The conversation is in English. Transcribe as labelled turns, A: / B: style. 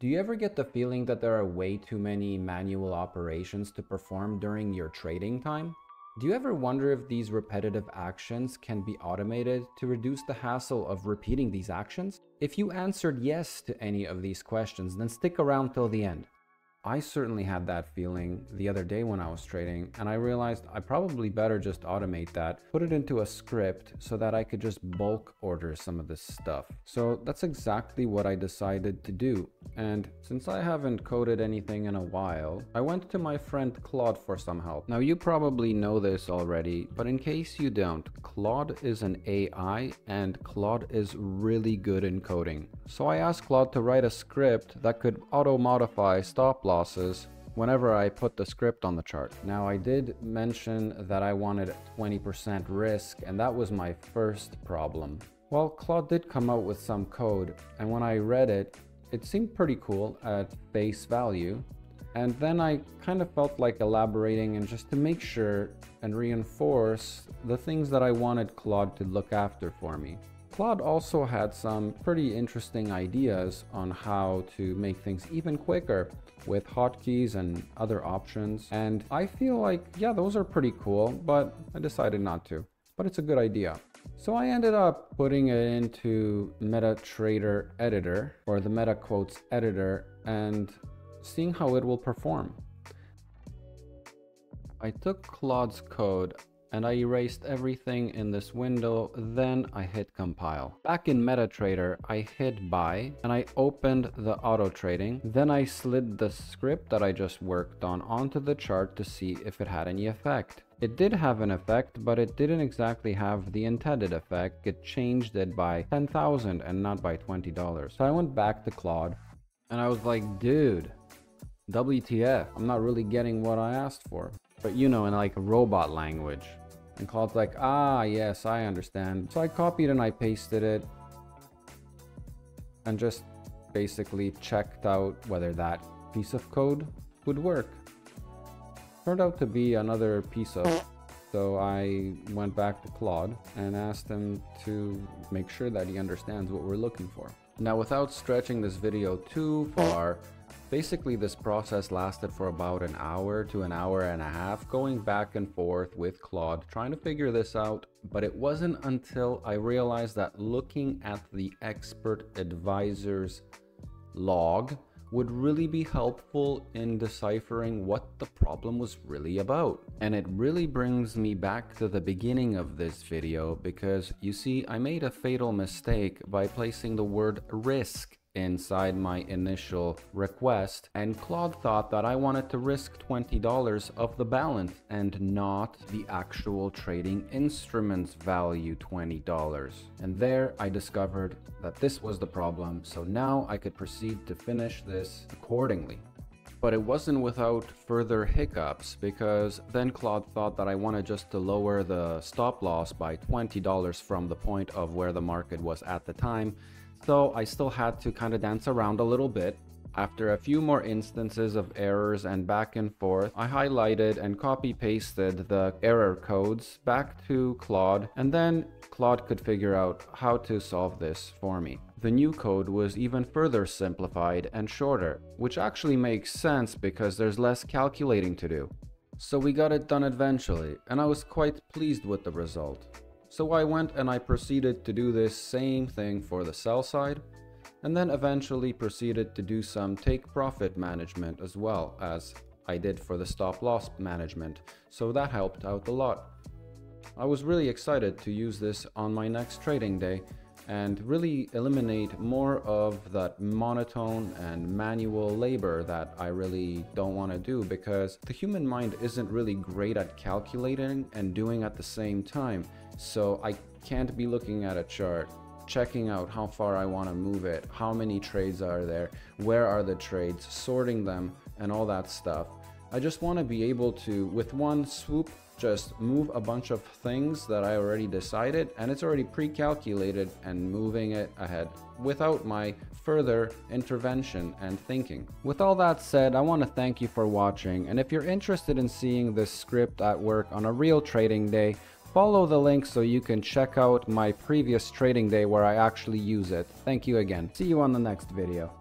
A: Do you ever get the feeling that there are way too many manual operations to perform during your trading time? Do you ever wonder if these repetitive actions can be automated to reduce the hassle of repeating these actions? If you answered yes to any of these questions, then stick around till the end. I certainly had that feeling the other day when I was trading, and I realized I probably better just automate that, put it into a script so that I could just bulk order some of this stuff. So that's exactly what I decided to do. And since I haven't coded anything in a while, I went to my friend Claude for some help. Now you probably know this already, but in case you don't, Claude is an AI and Claude is really good in coding. So I asked Claude to write a script that could auto modify stop losses whenever I put the script on the chart. Now I did mention that I wanted 20% risk and that was my first problem. Well, Claude did come out with some code and when I read it, it seemed pretty cool at face value. And then I kind of felt like elaborating and just to make sure and reinforce the things that I wanted Claude to look after for me. Claude also had some pretty interesting ideas on how to make things even quicker with hotkeys and other options. And I feel like, yeah, those are pretty cool, but I decided not to. But it's a good idea. So I ended up putting it into MetaTrader Editor or the Meta Quotes Editor and seeing how it will perform. I took Claude's code and I erased everything in this window, then I hit compile. Back in MetaTrader, I hit buy and I opened the auto trading. Then I slid the script that I just worked on onto the chart to see if it had any effect. It did have an effect, but it didn't exactly have the intended effect. It changed it by 10,000 and not by $20. So I went back to Claude and I was like, dude, WTF, I'm not really getting what I asked for but you know, in like a robot language. And Claude's like, ah, yes, I understand. So I copied and I pasted it and just basically checked out whether that piece of code would work. Turned out to be another piece of so I went back to Claude and asked him to make sure that he understands what we're looking for. Now without stretching this video too far, Basically, this process lasted for about an hour to an hour and a half, going back and forth with Claude, trying to figure this out. But it wasn't until I realized that looking at the expert advisor's log would really be helpful in deciphering what the problem was really about. And it really brings me back to the beginning of this video because you see, I made a fatal mistake by placing the word risk inside my initial request and Claude thought that I wanted to risk $20 of the balance and not the actual trading instruments value $20. And there I discovered that this was the problem so now I could proceed to finish this accordingly. But it wasn't without further hiccups because then Claude thought that I wanted just to lower the stop loss by $20 from the point of where the market was at the time so I still had to kind of dance around a little bit. After a few more instances of errors and back and forth, I highlighted and copy pasted the error codes back to Claude and then Claude could figure out how to solve this for me. The new code was even further simplified and shorter, which actually makes sense because there's less calculating to do. So we got it done eventually, and I was quite pleased with the result. So I went and I proceeded to do this same thing for the sell side, and then eventually proceeded to do some take profit management as well as I did for the stop loss management, so that helped out a lot. I was really excited to use this on my next trading day and really eliminate more of that monotone and manual labor that I really don't want to do because the human mind isn't really great at calculating and doing at the same time. So I can't be looking at a chart, checking out how far I want to move it, how many trades are there, where are the trades, sorting them, and all that stuff. I just want to be able to, with one swoop, just move a bunch of things that I already decided and it's already pre-calculated and moving it ahead without my further intervention and thinking. With all that said, I want to thank you for watching and if you're interested in seeing this script at work on a real trading day, Follow the link so you can check out my previous trading day where I actually use it. Thank you again. See you on the next video.